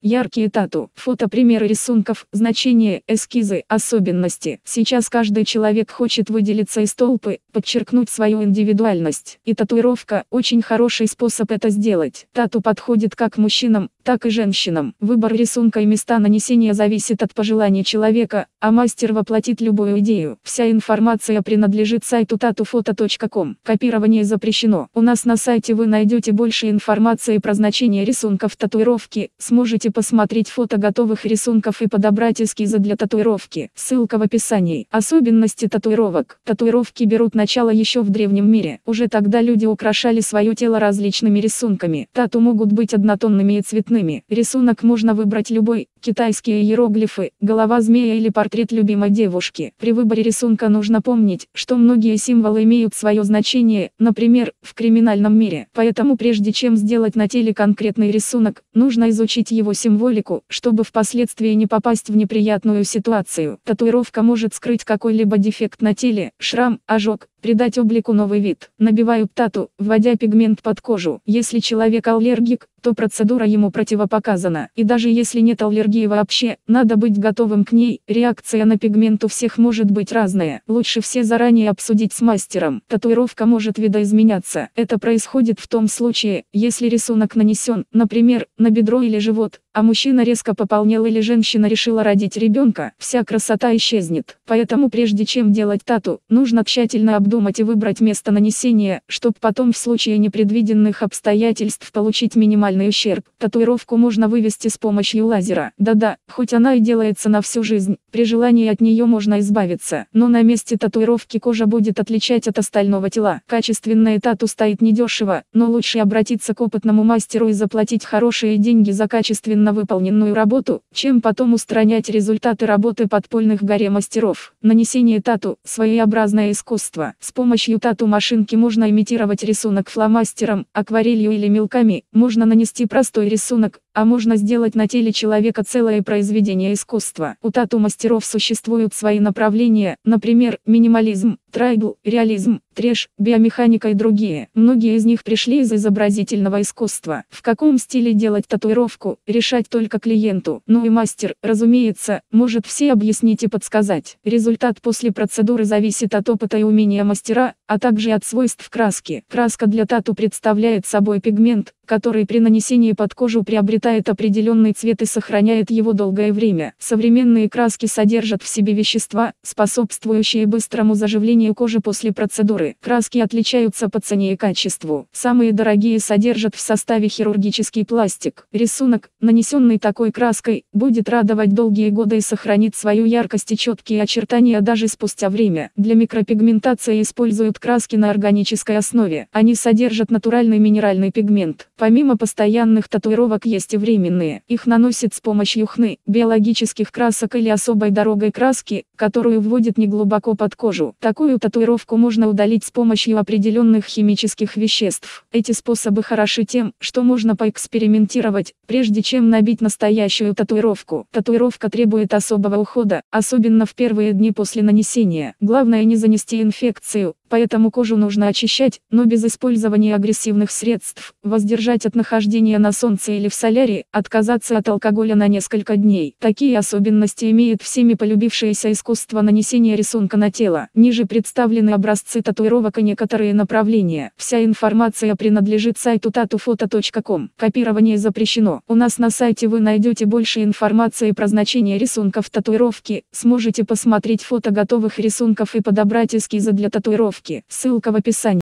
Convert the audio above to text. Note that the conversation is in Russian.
Яркие тату, фото примеры рисунков, значения, эскизы, особенности. Сейчас каждый человек хочет выделиться из толпы, подчеркнуть свою индивидуальность. И татуировка – очень хороший способ это сделать. Тату подходит как мужчинам, так и женщинам. Выбор рисунка и места нанесения зависит от пожеланий человека, а мастер воплотит любую идею. Вся информация принадлежит сайту tatufoto.com. Копирование запрещено. У нас на сайте вы найдете больше информации про значение рисунков татуировки, сможете можете посмотреть фото готовых рисунков и подобрать эскизы для татуировки. Ссылка в описании. Особенности татуировок. Татуировки берут начало еще в древнем мире. Уже тогда люди украшали свое тело различными рисунками. Тату могут быть однотонными и цветными. Рисунок можно выбрать любой, китайские иероглифы, голова змея или портрет любимой девушки. При выборе рисунка нужно помнить, что многие символы имеют свое значение, например, в криминальном мире. Поэтому прежде чем сделать на теле конкретный рисунок, нужно изучить его символику, чтобы впоследствии не попасть в неприятную ситуацию. Татуировка может скрыть какой-либо дефект на теле, шрам, ожог, придать облику новый вид. Набивают тату, вводя пигмент под кожу. Если человек аллергик, то процедура ему противопоказана. И даже если нет аллергии вообще, надо быть готовым к ней, реакция на пигмент у всех может быть разная. Лучше все заранее обсудить с мастером. Татуировка может видоизменяться. Это происходит в том случае, если рисунок нанесен, например, на бедро или живот, а мужчина резко пополнел или женщина решила родить ребенка, вся красота исчезнет. Поэтому прежде чем делать тату, нужно тщательно обдумать и выбрать место нанесения, чтобы потом в случае непредвиденных обстоятельств получить минимальный ущерб. Татуировку можно вывести с помощью лазера. Да-да, хоть она и делается на всю жизнь, при желании от нее можно избавиться. Но на месте татуировки кожа будет отличать от остального тела. Качественное тату стоит недешево, но лучше обратиться к опытному мастеру и заплатить хорошие деньги за качественно выполненную работу, чем потом устранять результаты работы подпольных горе-мастеров. Нанесение тату – своеобразное искусство. С помощью тату-машинки можно имитировать рисунок фломастером, акварелью или мелками, можно нанести простой рисунок, а можно сделать на теле человека целое произведение искусства. У тату-мастеров существуют свои направления, например, минимализм, трайбл, реализм, трэш, биомеханика и другие. Многие из них пришли из изобразительного искусства. В каком стиле делать татуировку, решать только клиенту. Ну и мастер, разумеется, может все объяснить и подсказать. Результат после процедуры зависит от опыта и умения мастера, а также от свойств краски. Краска для тату представляет собой пигмент, который при нанесении под кожу приобретает определенный цвет и сохраняет его долгое время. Современные краски содержат в себе вещества, способствующие быстрому заживлению кожи после процедуры. Краски отличаются по цене и качеству. Самые дорогие содержат в составе хирургический пластик. Рисунок, нанесенный такой краской, будет радовать долгие годы и сохранит свою яркость и четкие очертания даже спустя время. Для микропигментации используют краски на органической основе. Они содержат натуральный минеральный пигмент. Помимо постоянных татуировок есть и временные. Их наносят с помощью хны, биологических красок или особой дорогой краски, которую вводят неглубоко под кожу. Такую татуировку можно удалить с помощью определенных химических веществ. Эти способы хороши тем, что можно поэкспериментировать, прежде чем набить настоящую татуировку. Татуировка требует особого ухода, особенно в первые дни после нанесения. Главное не занести инфекцию, Поэтому кожу нужно очищать, но без использования агрессивных средств, воздержать от нахождения на солнце или в соляре, отказаться от алкоголя на несколько дней. Такие особенности имеют всеми полюбившееся искусство нанесения рисунка на тело. Ниже представлены образцы татуировок и некоторые направления. Вся информация принадлежит сайту tatufoto.com. Копирование запрещено. У нас на сайте вы найдете больше информации про значение рисунков татуировки, сможете посмотреть фото готовых рисунков и подобрать эскизы для татуировки. Ссылка в описании.